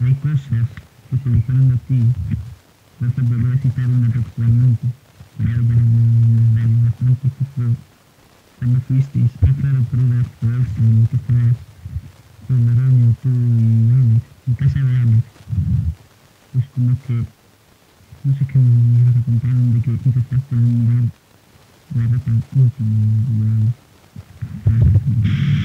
hay cosas que se dijeron de ti. Por ejemplo, voy a citar una textualmente. Ya ya en bastante que fue cuando fuisteis a Faro Peruda en que estabas con Loreno, tú y Alex, en casa de Alex. Pues como que, no sé qué me contaron de que intentaste mirar la ropa íntima de Alex.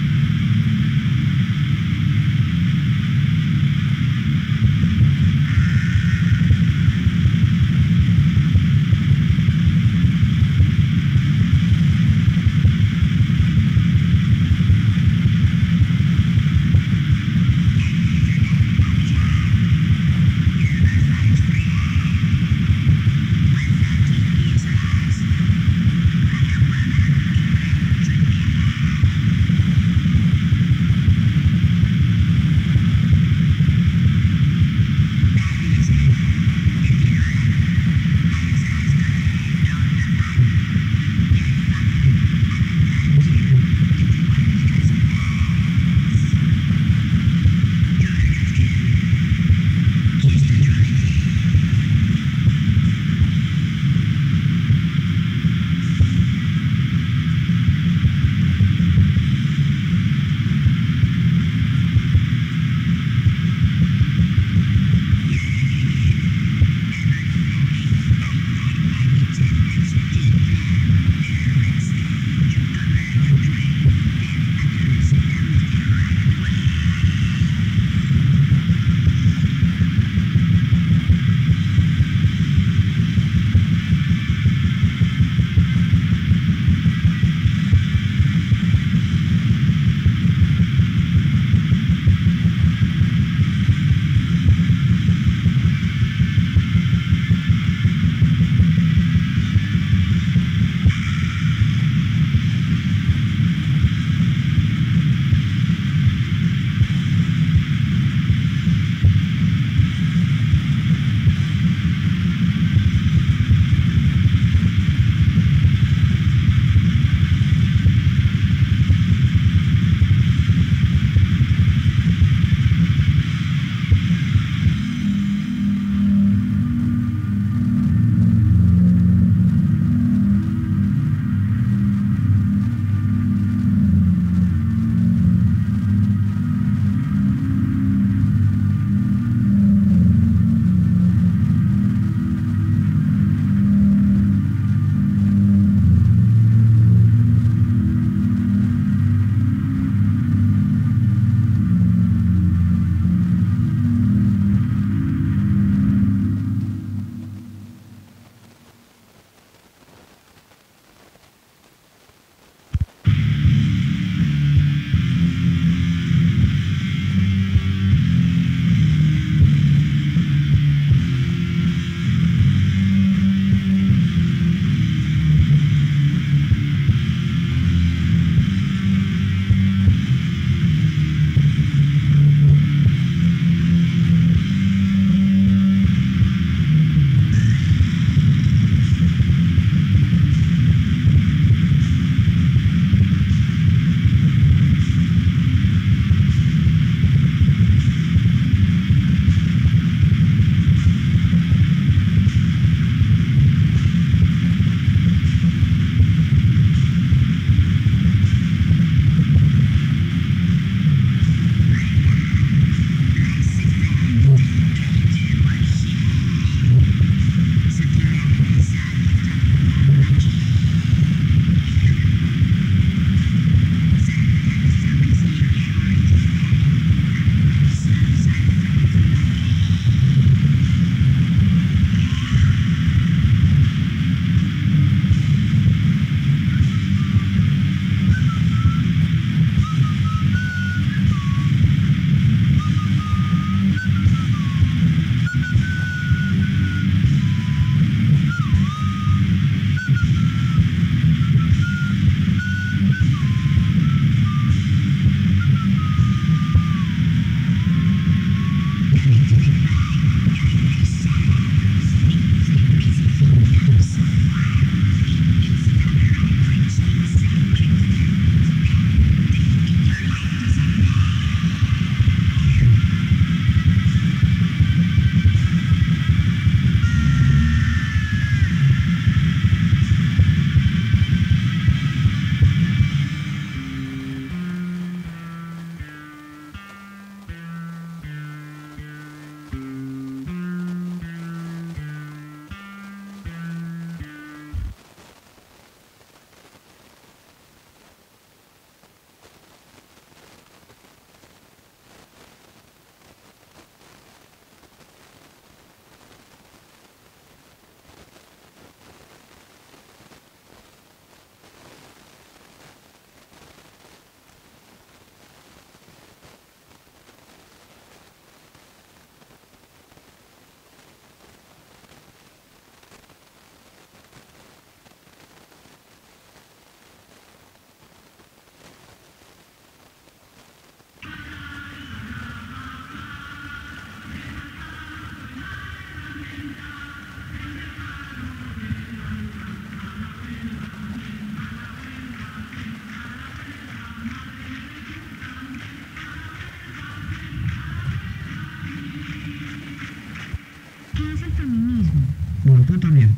mismo. Bueno, tú también.